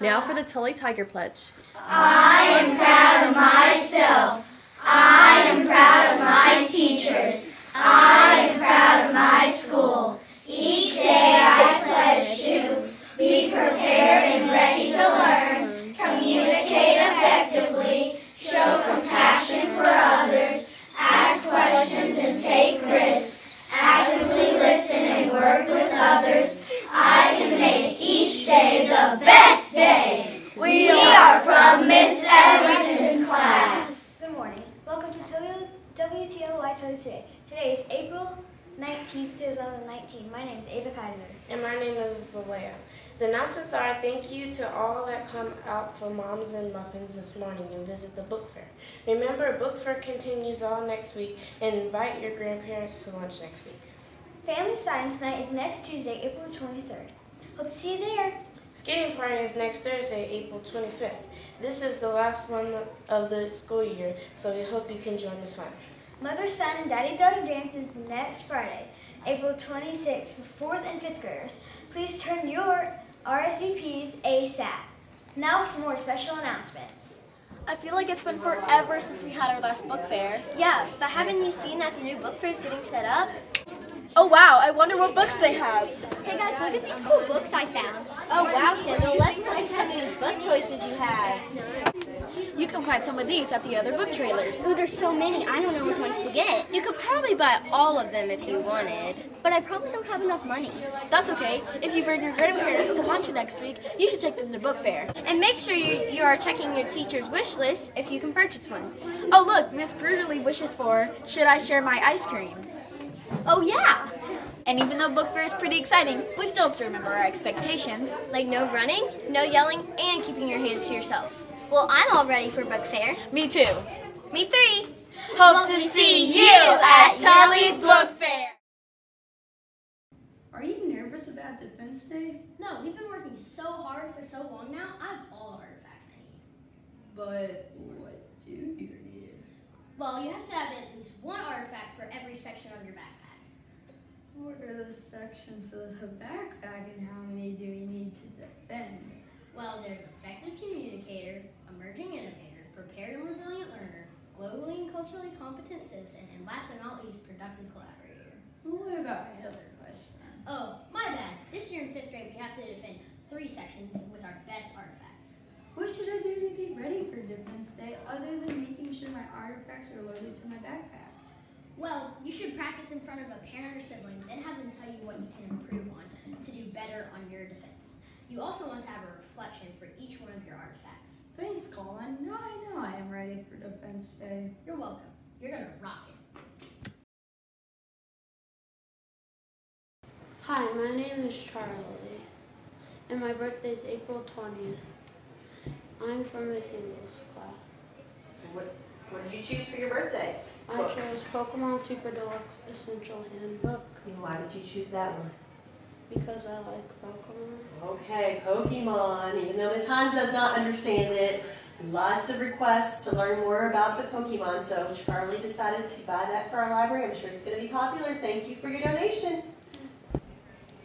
Now for the Tully Tiger Pledge. I am proud of myself. WTOY Today. Today is April 19th, 2019. My name is Ava Kaiser. And my name is Zalea. The announcements are thank you to all that come out for Moms and Muffins this morning and visit the book fair. Remember, book fair continues all next week and invite your grandparents to lunch next week. Family Science Night is next Tuesday, April 23rd. Hope to see you there. Skating party is next Thursday, April 25th. This is the last one of the school year, so we hope you can join the fun. Mother, Son, and Daddy Daughter Dance is next Friday, April 26th for 4th and 5th graders. Please turn your RSVPs ASAP. Now some more special announcements. I feel like it's been forever since we had our last book fair. Yeah, but haven't you seen that the new book fair is getting set up? Oh wow, I wonder what books they have. Hey guys, look at these cool books I found. Oh wow, Kendall, let's look at some of these book choices you have. You can find some of these at the other book trailers. Ooh, there's so many, I don't know which ones to get. You could probably buy all of them if you wanted. But I probably don't have enough money. That's okay. If you bring your grandparents to lunch next week, you should take them to book fair. And make sure you, you are checking your teacher's wish list if you can purchase one. Oh look, Miss Brutally wishes for, should I share my ice cream? Oh yeah! And even though book fair is pretty exciting, we still have to remember our expectations. Like no running, no yelling, and keeping your hands to yourself. Well, I'm all ready for book fair. Me too. Me three. Hope, Hope to, to see you at Tully's Book Fair. Are you nervous about Defense Day? No, we've been working so hard for so long now, I have all the artifacts I need. But what do you need? Well, you have to have at least one artifact for every section of your backpack. What are the sections of the backpack and how many do we need to defend? Well, there's effective communicator, emerging innovator, prepared and resilient learner, globally and culturally competent citizen, and last but not least, productive collaborator. What about my other question? Oh, my bad. This year in fifth grade, we have to defend three sections with our best artifacts. What should I do to get ready for Defense Day other than making sure my artifacts are loaded to my backpack? Well, you should practice in front of a parent or sibling, then have them tell you what you can improve on to do better on your defense. You also want to have a reflection for each one of your artifacts. Thanks, Colin. Now I know I am ready for Defense Day. You're welcome. You're going to rock it. Hi, my name is Charlie, and my birthday is April 20th. I'm from Miss English class. What, what did you choose for your birthday? I Book. chose Pokemon Super Deluxe Essential Handbook. And why did you choose that one? Because I like Pokemon. Okay, Pokemon. Even though Miss Hynes does not understand it, lots of requests to learn more about the Pokemon. So Charlie decided to buy that for our library. I'm sure it's going to be popular. Thank you for your donation.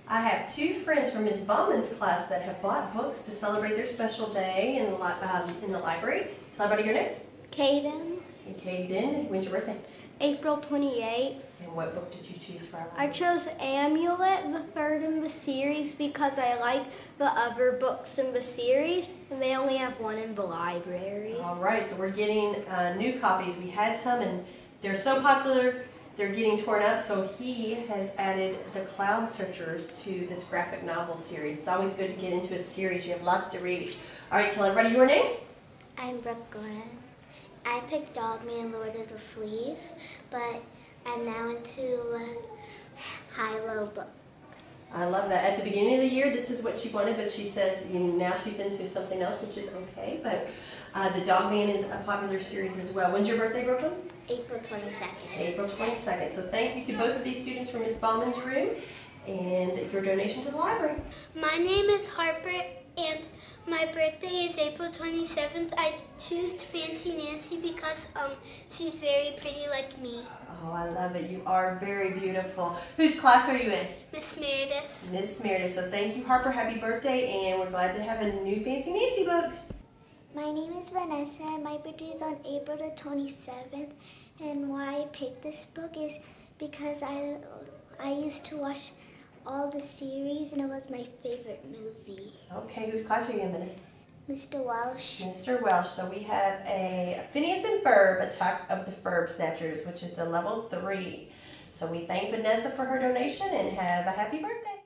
I have two friends from Ms. Bauman's class that have bought books to celebrate their special day in the, um, in the library. Tell everybody your name. Kaden. And Kaden, when's your birthday? April 28th. And what book did you choose for our I chose Amulet, the third in the series, because I like the other books in the series, and they only have one in the library. All right, so we're getting uh, new copies. We had some, and they're so popular, they're getting torn up, so he has added the Cloud Searchers to this graphic novel series. It's always good to get into a series. You have lots to read. All right, tell everybody your name. I'm Brooklyn. I picked Dog Man Lord of the Fleas, but I'm now into high-low books. I love that. At the beginning of the year, this is what she wanted, but she says you know, now she's into something else, which is okay. But uh, the Dog Man is a popular series as well. When's your birthday, Brooklyn? April 22nd. April 22nd. So thank you to both of these students from Miss Bauman's room. and your donation to the library. My name is Harper, and my birthday is April 27th. I choose Fancy Nancy because um, she's very pretty like me. Oh, I love it. You are very beautiful. Whose class are you in? Miss Meredith. Miss Meredith. So thank you, Harper. Happy birthday, and we're glad to have a new Fancy Nancy book. My name is Vanessa, and my birthday is on April the 27th. And why I picked this book is because I, I used to watch all the series, and it was my favorite movie. Okay, whose class are you in, Vanessa? Mr. Welsh. Mr. Welsh. So we have a Phineas and Ferb Attack of the Ferb Snatchers, which is a level three. So we thank Vanessa for her donation and have a happy birthday.